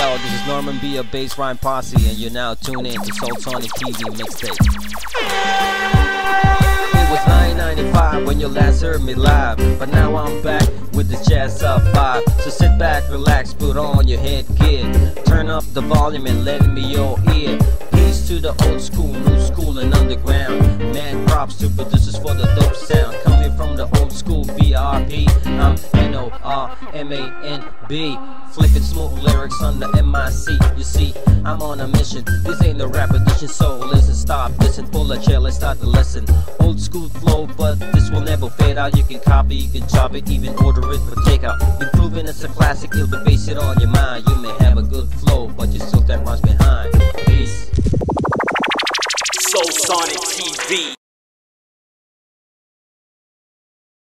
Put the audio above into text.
Yo, this is Norman B, a bass rhyme posse, and you're now tuned in to Soul Sonic TV mixtape. It was 995 when you last heard me live, but now I'm back with the jazz up vibe. So sit back, relax, put on your headgear, turn up the volume and lend me your ear. Peace to the old school, new school, and underground. Man, props to producers for the dope BRP. I'm N O R M A N B. Flipping smooth lyrics on the MIC. You see, I'm on a mission. This ain't no rap edition, so listen, stop, listen, pull a chair, let's start the lesson. Old school flow, but this will never fade out. You can copy, you can chop it, even order it for takeout. Proven it's a classic, it'll be base it on your mind. You may have a good flow, but you still that runs behind. Peace. Soul Sonic TV.